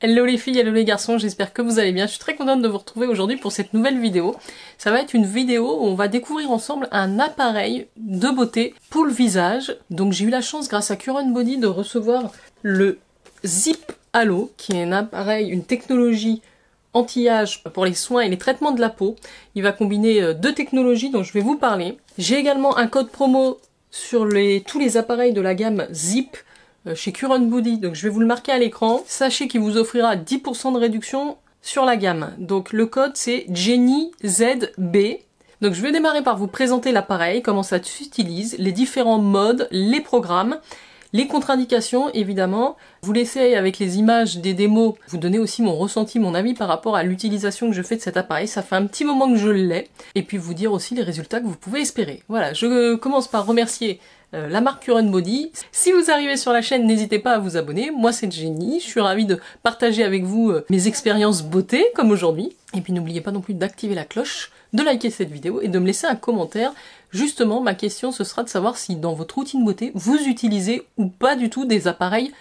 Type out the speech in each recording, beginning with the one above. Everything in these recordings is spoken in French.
Hello les filles, hello les garçons, j'espère que vous allez bien. Je suis très contente de vous retrouver aujourd'hui pour cette nouvelle vidéo. Ça va être une vidéo où on va découvrir ensemble un appareil de beauté pour le visage. Donc j'ai eu la chance grâce à Current Body de recevoir le Zip Halo, qui est un appareil, une technologie anti-âge pour les soins et les traitements de la peau. Il va combiner euh, deux technologies dont je vais vous parler. J'ai également un code promo sur tous les appareils de la gamme Zip chez Current donc je vais vous le marquer à l'écran. Sachez qu'il vous offrira 10% de réduction sur la gamme. Donc le code c'est JennyZB. Donc je vais démarrer par vous présenter l'appareil, comment ça s'utilise, les différents modes, les programmes, les contre-indications évidemment. Vous laissez avec les images des démos, vous donner aussi mon ressenti, mon avis par rapport à l'utilisation que je fais de cet appareil. Ça fait un petit moment que je l'ai. Et puis vous dire aussi les résultats que vous pouvez espérer. Voilà, je commence par remercier euh, la marque Current Body. Si vous arrivez sur la chaîne, n'hésitez pas à vous abonner. Moi, c'est Jenny. Je suis ravie de partager avec vous euh, mes expériences beauté, comme aujourd'hui. Et puis n'oubliez pas non plus d'activer la cloche, de liker cette vidéo et de me laisser un commentaire. Justement, ma question, ce sera de savoir si dans votre routine beauté, vous utilisez ou pas du tout des appareils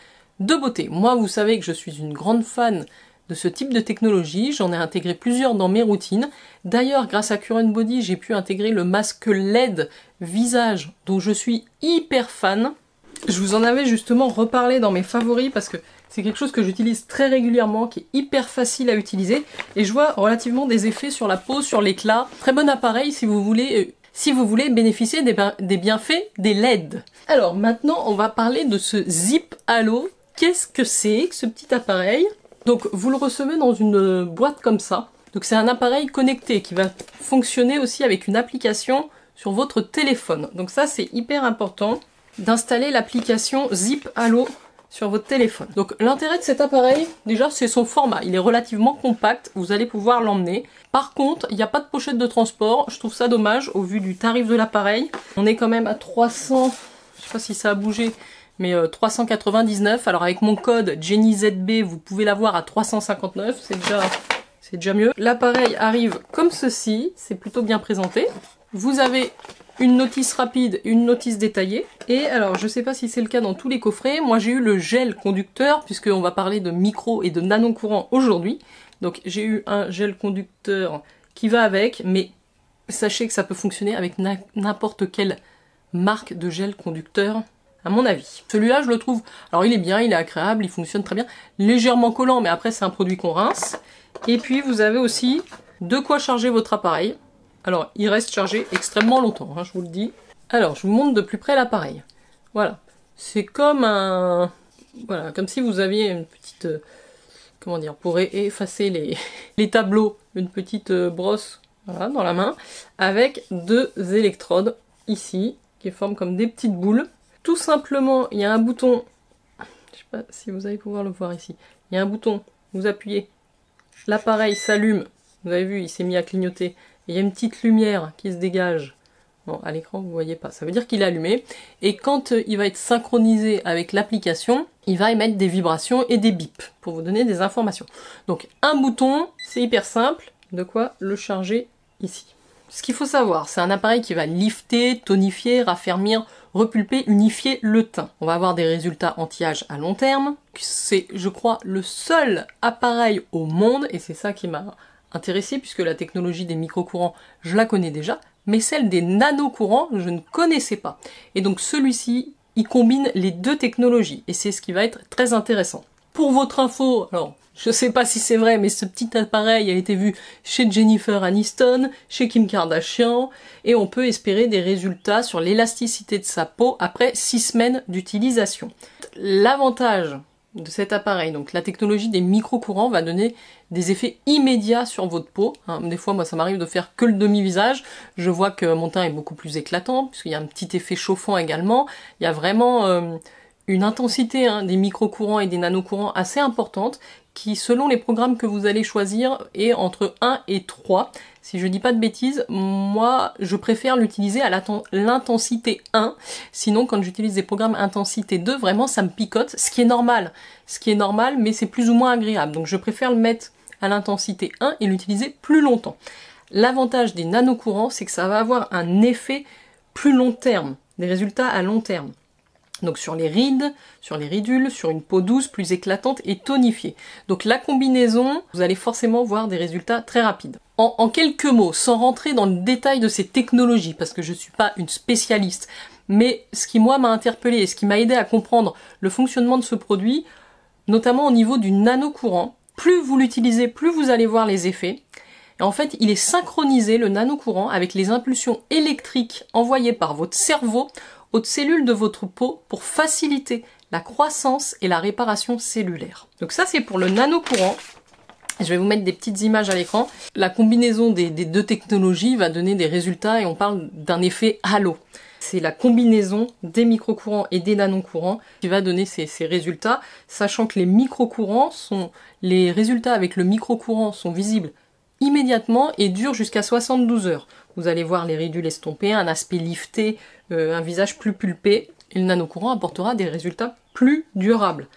de beauté. Moi, vous savez que je suis une grande fan de ce type de technologie. J'en ai intégré plusieurs dans mes routines. D'ailleurs, grâce à Current Body, j'ai pu intégrer le masque LED visage dont je suis hyper fan. Je vous en avais justement reparlé dans mes favoris parce que c'est quelque chose que j'utilise très régulièrement, qui est hyper facile à utiliser et je vois relativement des effets sur la peau, sur l'éclat. Très bon appareil si vous voulez euh, bénéficier des, des, bienfaits des LED. Alors maintenant, on va parler de ce Zip Halo. Qu'est-ce que c'est que ce petit appareil? Donc vous le recevez dans une boîte comme ça. Donc c'est un appareil connecté qui va fonctionner aussi avec une application sur votre téléphone. Donc ça c'est hyper important d'installer l'application Zip Allo sur votre téléphone. Donc l'intérêt de cet appareil, déjà c'est son format, il est relativement compact, vous allez pouvoir l'emmener. Par contre, il n'y a pas de pochette de transport, je trouve ça dommage au vu du tarif de l'appareil. On est quand même à 300, je sais pas si ça a bougé, mais 399. Euh, Alors avec mon code JennyZB, vous pouvez l'avoir à 359, c'est déjà, mieux. L'appareil arrive comme ceci, c'est plutôt bien présenté. Vous avez une notice rapide, une notice détaillée. Et alors, je sais pas si c'est le cas dans tous les coffrets, moi j'ai eu le gel conducteur, puisqu'on va parler de micro et de nano courant aujourd'hui. Donc j'ai eu un gel conducteur qui va avec, mais sachez que ça peut fonctionner avec n'importe quelle marque de gel conducteur à mon avis. Celui-là, je le trouve, alors il est bien, il est agréable, il fonctionne très bien, légèrement collant, mais après c'est un produit qu'on rince. Et puis vous avez aussi de quoi charger votre appareil. Alors, il reste chargé extrêmement longtemps, hein, je vous le dis. Alors, je vous montre de plus près l'appareil. Voilà. C'est comme un... Voilà, comme si vous aviez une petite... Euh, comment dire Pour effacer les, tableaux, une petite euh, brosse dans la main, avec deux électrodes ici, qui forment comme des petites boules. Tout simplement, il y a un bouton, je sais pas si vous allez pouvoir le voir ici, il y a un bouton, vous appuyez, l'appareil s'allume, vous avez vu, il s'est mis à clignoter, il y a une petite lumière qui se dégage. Bon, à l'écran, vous voyez pas, ça veut dire qu'il est allumé, et quand euh, il va être synchronisé avec l'application, il va émettre des vibrations et des bips, pour vous donner des informations. Donc, un bouton, c'est hyper simple, de quoi le charger ici. Ce qu'il faut savoir, c'est un appareil qui va lifter, tonifier, raffermir, repulper, unifier le teint. On va avoir des résultats anti-âge à long terme. C'est, je crois, le seul appareil au monde, et c'est ça qui m'a intéressé puisque la technologie des micro-courants, je la connais déjà, mais celle des nano-courants, je ne connaissais pas. Et donc celui-ci, il combine les deux technologies, et c'est ce qui va être très intéressant. Pour votre info, alors je sais pas si c'est vrai, mais ce petit appareil a été vu chez Jennifer Aniston, chez Kim Kardashian, et on peut espérer des résultats sur l'élasticité de sa peau après 6 semaines d'utilisation. L'avantage de cet appareil, donc la technologie des micro-courants va donner des effets immédiats sur votre peau. Hein. des fois, moi, ça m'arrive de faire que le demi-visage. Je vois que mon teint est beaucoup plus éclatant, puisqu'il y a un petit effet chauffant également. Il y a vraiment euh, une intensité hein, des micro-courants et des nano-courants assez importante qui, selon les programmes que vous allez choisir, est entre 1 et 3. Si je dis pas de bêtises, moi, je préfère l'utiliser à l'intensité 1. Sinon, quand j'utilise des programmes intensité 2, vraiment, ça me picote, ce qui est normal. Ce qui est normal, mais c'est plus ou moins agréable. Donc, je préfère le mettre à l'intensité 1 et l'utiliser plus longtemps. L'avantage des nanocourants, c'est que ça va avoir un effet plus long terme, des résultats à long terme. Donc sur les rides, sur les ridules, sur une peau douce, plus éclatante et tonifiée. Donc la combinaison, vous allez forcément voir des résultats très rapides. En, quelques mots, sans rentrer dans le détail de ces technologies, parce que je ne suis pas une spécialiste, mais ce qui moi m'a interpellé et ce qui m'a aidé à comprendre le fonctionnement de ce produit, notamment au niveau du nanocourant, plus vous l'utilisez, plus vous allez voir les effets. Et en fait, il est synchronisé, le nanocourant, avec les impulsions électriques envoyées par votre cerveau aux cellules de votre peau pour faciliter la croissance et la réparation cellulaire. Donc ça, c'est pour le nanocourant. Je vais vous mettre des petites images à l'écran. La combinaison des, deux technologies va donner des résultats et on parle d'un effet halo. C'est la combinaison des microcourants et des nanocourants qui va donner ces, résultats, sachant que les microcourants sont, les résultats avec le microcourant sont visibles immédiatement et durent jusqu'à 72 heures. Vous allez voir les ridules estompées, un aspect lifté, euh, un visage plus pulpé, et le nanocourant apportera des résultats plus durables,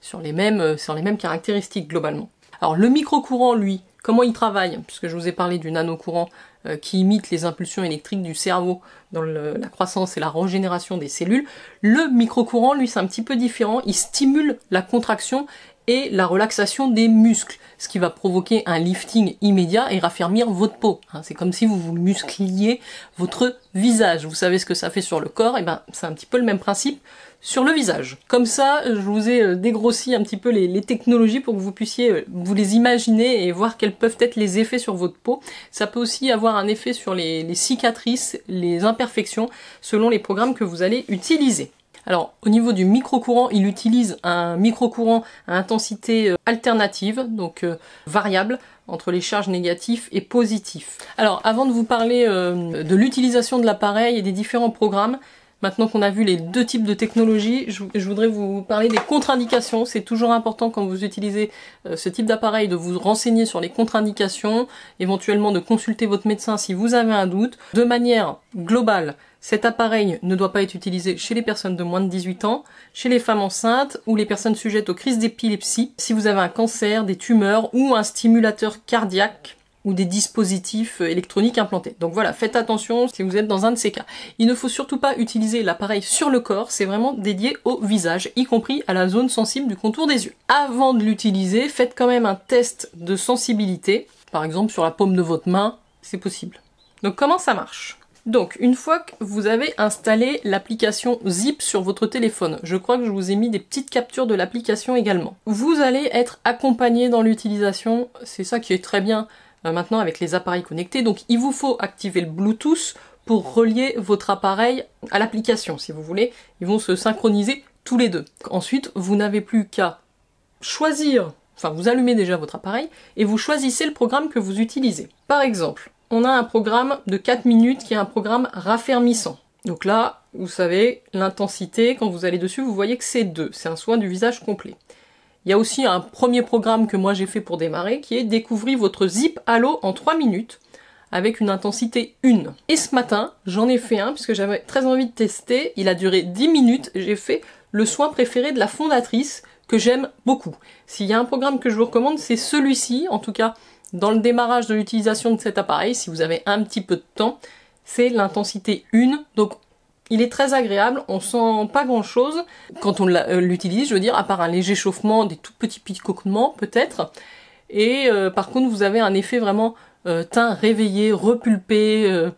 sur les mêmes, euh, caractéristiques globalement. Alors le microcourant, lui, comment il travaille? Puisque je vous ai parlé du nanocourant euh, qui imite les impulsions électriques du cerveau dans la croissance et la régénération des cellules, le microcourant, lui, c'est un petit peu différent. Il stimule la contraction et la relaxation des muscles ce qui va provoquer un lifting immédiat et raffermir votre peau. Hein, c'est comme si vous vous muscliez votre visage. Vous savez ce que ça fait sur le corps, et ben c'est un petit peu le même principe sur le visage. Comme ça, je vous ai euh, dégrossi un petit peu les, technologies pour que vous puissiez euh, vous les imaginer et voir quels peuvent être les effets sur votre peau. Ça peut aussi avoir un effet sur les cicatrices, les imperfections, selon les programmes que vous allez utiliser. Alors au niveau du microcourant, il utilise un microcourant à intensité euh, alternative, donc euh, variable, entre les charges négatives et positives. Alors avant de vous parler euh, de l'utilisation de l'appareil et des différents programmes, Maintenant qu'on a vu les deux types de technologies, je, voudrais vous parler des contre-indications. C'est toujours important quand vous utilisez ce type d'appareil de vous renseigner sur les contre-indications, éventuellement de consulter votre médecin si vous avez un doute. De manière globale, cet appareil ne doit pas être utilisé chez les personnes de moins de 18 ans, chez les femmes enceintes ou les personnes sujettes aux crises d'épilepsie, si vous avez un cancer, des tumeurs ou un stimulateur cardiaque ou des dispositifs électroniques implantés. Donc voilà, faites attention si vous êtes dans un de ces cas. Il ne faut surtout pas utiliser l'appareil sur le corps, c'est vraiment dédié au visage, y compris à la zone sensible du contour des yeux. Avant de l'utiliser, faites quand même un test de sensibilité, par exemple sur la paume de votre main, c'est possible. Donc comment ça marche? Donc, une fois que vous avez installé l'application Zip sur votre téléphone, je crois que je vous ai mis des petites captures de l'application également. Vous allez être accompagné dans l'utilisation, c'est ça qui est très bien euh, maintenant avec les appareils connectés. Donc, il vous faut activer le Bluetooth pour relier votre appareil à l'application, si vous voulez. Ils vont se synchroniser tous les deux. Ensuite, vous n'avez plus qu'à choisir, enfin, vous allumez déjà votre appareil et vous choisissez le programme que vous utilisez. Par exemple, on a un programme de 4 minutes qui est un programme raffermissant. Donc là, vous savez, l'intensité, quand vous allez dessus, vous voyez que c'est 2. C'est un soin du visage complet. Il y a aussi un premier programme que moi j'ai fait pour démarrer qui est découvrir votre zip halo en 3 minutes avec une intensité 1. Et ce matin, j'en ai fait un puisque j'avais très envie de tester. Il a duré 10 minutes. J'ai fait le soin préféré de la fondatrice que j'aime beaucoup. S'il y a un programme que je vous recommande, c'est celui-ci. En tout cas, dans le démarrage de l'utilisation de cet appareil, si vous avez un petit peu de temps, c'est l'intensité 1. Donc il est très agréable, on sent pas grand chose quand on euh, l'utilise, je veux dire, à part un léger chauffement, des tout petits picotements peut-être. Et euh, par contre, vous avez un effet vraiment euh, teint réveillé, repulpé.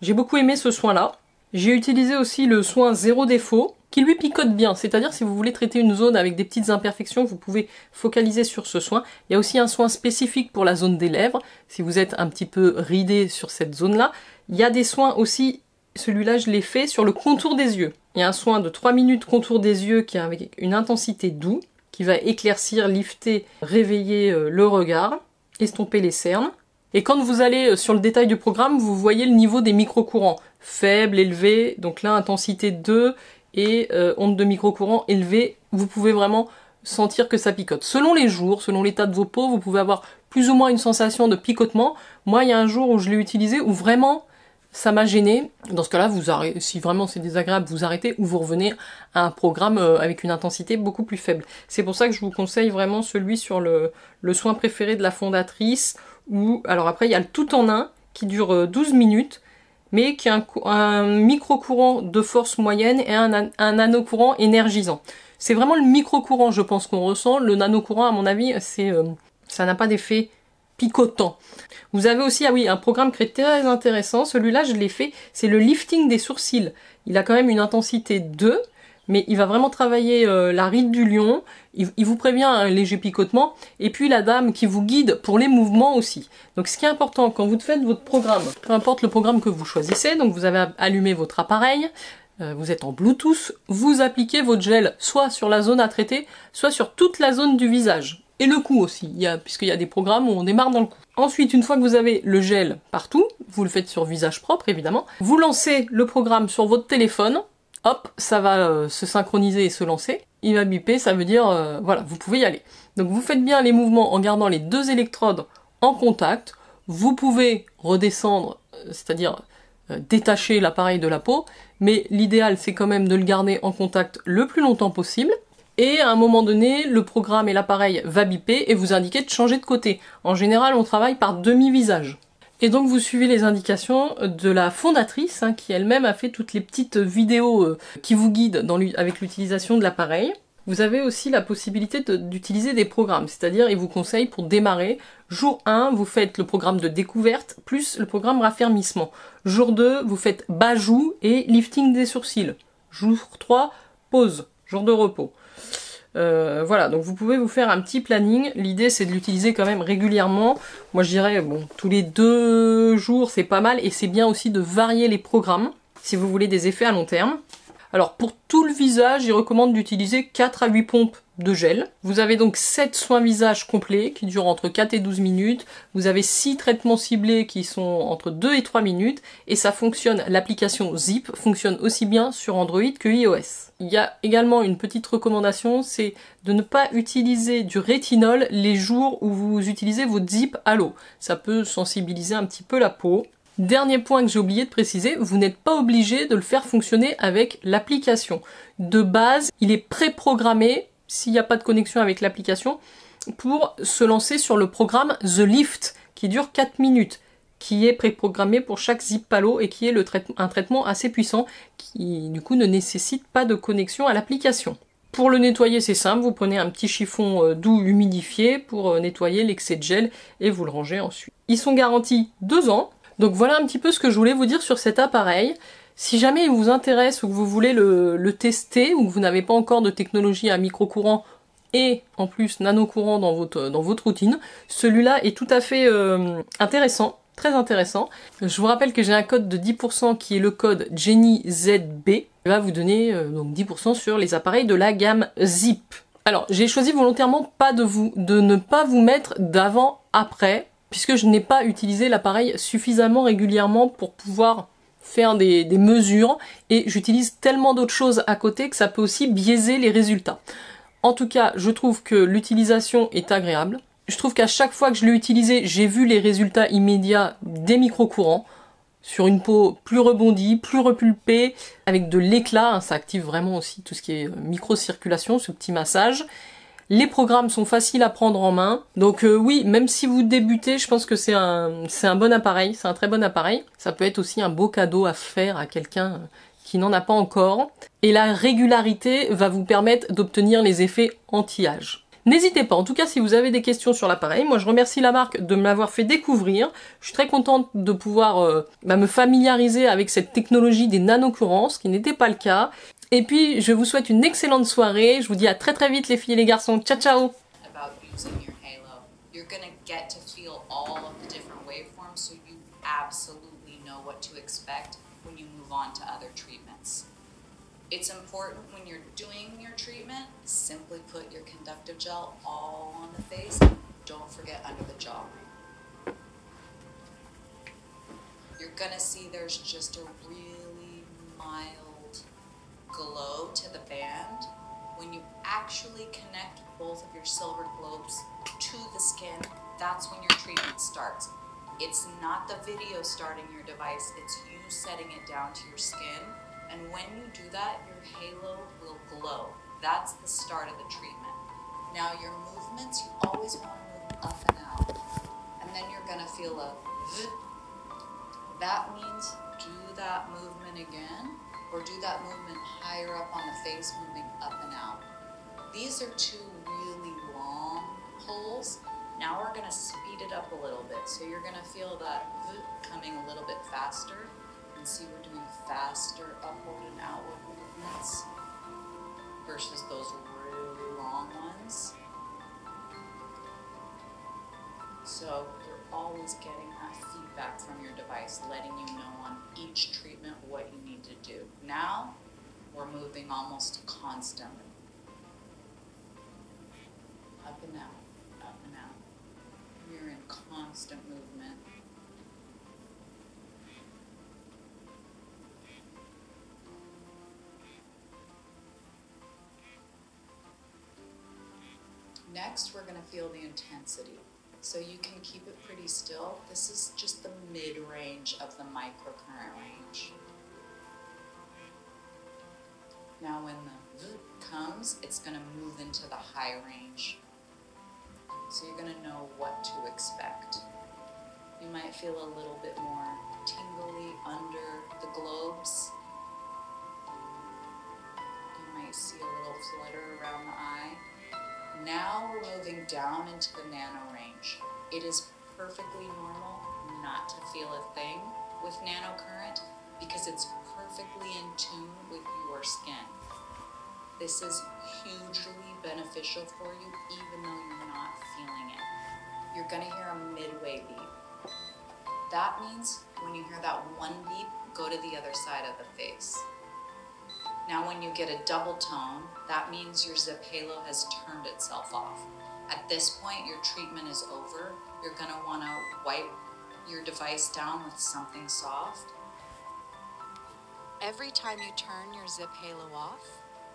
J'ai beaucoup aimé ce soin-là. J'ai utilisé aussi le soin zéro défaut, qui lui picote bien. C'est-à-dire si vous voulez traiter une zone avec des petites imperfections, vous pouvez focaliser sur ce soin. Il y a aussi un soin spécifique pour la zone des lèvres, si vous êtes un petit peu ridé sur cette zone-là. Il y a des soins aussi, celui-là je l'ai fait sur le contour des yeux. Il y a un soin de 3 minutes contour des yeux qui est avec une intensité doux, qui va éclaircir, lifter, réveiller euh, le regard, estomper les cernes. Et quand vous allez euh, sur le détail du programme, vous voyez le niveau des micro-courants. Faible, élevé, donc là intensité 2 et euh, de micro-courant élevée, vous pouvez vraiment sentir que ça picote. Selon les jours, selon l'état de vos peaux, vous pouvez avoir plus ou moins une sensation de picotement. Moi, il y a un jour où je l'ai utilisé où vraiment ça m'a gêné. Dans ce cas-là, si vraiment c'est désagréable, vous arrêtez ou vous revenez à un programme euh, avec une intensité beaucoup plus faible. C'est pour ça que je vous conseille vraiment celui sur le, le soin préféré de la fondatrice. Ou alors après, il y a le tout en un qui dure 12 euh, minutes mais qui a un, micro-courant de force moyenne et un, nanocourant énergisant. C'est vraiment le micro-courant, je pense, qu'on ressent. Le nanocourant, à mon avis, c'est, euh, ça n'a pas d'effet picotant. Vous avez aussi, ah oui, un programme très intéressant. Celui-là, je l'ai fait. C'est le lifting des sourcils. Il a quand même une intensité 2, mais il va vraiment travailler euh, la ride du lion. Il, vous prévient un léger picotement. Et puis la dame qui vous guide pour les mouvements aussi. Donc ce qui est important quand vous faites votre programme, peu importe le programme que vous choisissez, donc vous avez allumé votre appareil, euh, vous êtes en Bluetooth, vous appliquez votre gel soit sur la zone à traiter, soit sur toute la zone du visage. Et le cou aussi, puisqu'il y a des programmes où on démarre dans le cou. Ensuite, une fois que vous avez le gel partout, vous le faites sur visage propre évidemment, vous lancez le programme sur votre téléphone, hop, ça va euh, se synchroniser et se lancer. Il va biper, ça veut dire, euh, voilà, vous pouvez y aller. Donc vous faites bien les mouvements en gardant les deux électrodes en contact. Vous pouvez redescendre, c'est-à-dire détacher l'appareil de la peau, mais l'idéal c'est quand même de le garder en contact le plus longtemps possible. Et à un moment donné, le programme et l'appareil va biper et vous indiquer de changer de côté. En général, on travaille par demi-visage. Et donc vous suivez les indications de la fondatrice, hein, qui elle-même a fait toutes les petites vidéos euh, qui vous guident avec l'utilisation de l'appareil. Vous avez aussi la possibilité d'utiliser des programmes, c'est-à-dire il vous conseille pour démarrer, jour 1, vous faites le programme de découverte plus le programme raffermissement. Jour 2, vous faites bajou et lifting des sourcils. Jour 3, pause, jour de repos. Euh, voilà, donc vous pouvez vous faire un petit planning. L'idée c'est de l'utiliser quand même régulièrement. Moi je dirais, bon, tous les deux jours c'est pas mal et c'est bien aussi de varier les programmes si vous voulez des effets à long terme. Alors pour tout le visage, il recommande d'utiliser 4 à 8 pompes de gel. Vous avez donc 7 soins visage complets qui durent entre 4 et 12 minutes. Vous avez 6 traitements ciblés qui sont entre 2 et 3 minutes. Et ça fonctionne, l'application Zip fonctionne aussi bien sur Android que iOS. Il y a également une petite recommandation, c'est de ne pas utiliser du rétinol les jours où vous utilisez votre Zip à l'eau. Ça peut sensibiliser un petit peu la peau. Dernier point que j'ai oublié de préciser, vous n'êtes pas obligé de le faire fonctionner avec l'application. De base, il est préprogrammé, s'il n'y a pas de connexion avec l'application, pour se lancer sur le programme The Lift, qui dure 4 minutes, qui est préprogrammé pour chaque zip palo et qui est un traitement assez puissant, qui du coup ne nécessite pas de connexion à l'application. Pour le nettoyer, c'est simple, vous prenez un petit chiffon euh, doux humidifié pour euh, nettoyer l'excès de gel et vous le rangez ensuite. Ils sont garantis 2 ans, donc voilà un petit peu ce que je voulais vous dire sur cet appareil. Si jamais il vous intéresse ou que vous voulez le, tester ou que vous n'avez pas encore de technologie à micro-courant et en plus nano-courant dans votre, dans votre routine, celui-là est tout à fait euh, intéressant, très intéressant. Je vous rappelle que j'ai un code de 10% qui est le code JennyZB, qui va vous donner euh, donc 10% sur les appareils de la gamme Zip. Alors j'ai choisi volontairement pas de vous, de ne pas vous mettre d'avant-après puisque je n'ai pas utilisé l'appareil suffisamment régulièrement pour pouvoir faire des, mesures et j'utilise tellement d'autres choses à côté que ça peut aussi biaiser les résultats. En tout cas, je trouve que l'utilisation est agréable. Je trouve qu'à chaque fois que je l'ai utilisé, j'ai vu les résultats immédiats des micro-courants sur une peau plus rebondie, plus repulpée, avec de l'éclat. Ça active vraiment aussi tout ce qui est euh, micro-circulation, ce petit massage. Les programmes sont faciles à prendre en main. Donc euh, oui, même si vous débutez, je pense que c'est un, c'est un bon appareil, c'est un très bon appareil. Ça peut être aussi un beau cadeau à faire à quelqu'un qui n'en a pas encore. Et la régularité va vous permettre d'obtenir les effets anti-âge. N'hésitez pas, en tout cas si vous avez des questions sur l'appareil, moi je remercie la marque de me l'avoir fait découvrir. Je suis très contente de pouvoir euh, bah, me familiariser avec cette technologie des nanocourants, ce qui n'était pas le cas. Et puis, je vous souhaite une excellente soirée. Je vous dis à très très vite les filles et les garçons. Ciao ciao It's important when you're doing your treatment, simply put your conductive gel all on the face. Don't forget under the jaw. You're gonna see there's just a really actually connect both of your silver globes to the skin, that's when your treatment starts. It's not the video starting your device, it's you setting it down to your skin. And when you do that, your halo will glow. That's the start of the treatment. Now your movements, you always want to move up and out. And then you're gonna feel a That means do that movement again or do that movement higher up on the face, moving up and out. These are two really long pulls. Now we're gonna speed it up a little bit. So you're gonna feel that coming a little bit faster and see we're doing faster upward and outward movements versus those really long ones. So you're always getting that feedback from your device, letting you know on each treatment what you need to do. Now, we're moving almost constantly. And out, up and out. You're in constant movement. Next, we're gonna feel the intensity. So you can keep it pretty still. This is just the mid-range of the microcurrent range. Now when the comes, it's gonna move into the high range. So you're gonna know what to expect. You might feel a little bit more tingly under the globes. You might see a little flutter around the eye. Now we're moving down into the nano range. It is perfectly normal not to feel a thing with nanocurrent because it's perfectly in tune with your skin. This is hugely beneficial for you even though you're. You're gonna hear a midway beep. That means when you hear that one beep, go to the other side of the face. Now when you get a double tone, that means your zip halo has turned itself off. At this point, your treatment is over. You're gonna wanna wipe your device down with something soft. Every time you turn your zip halo off,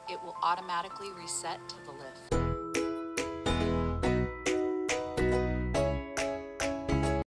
it will automatically reset to the lift.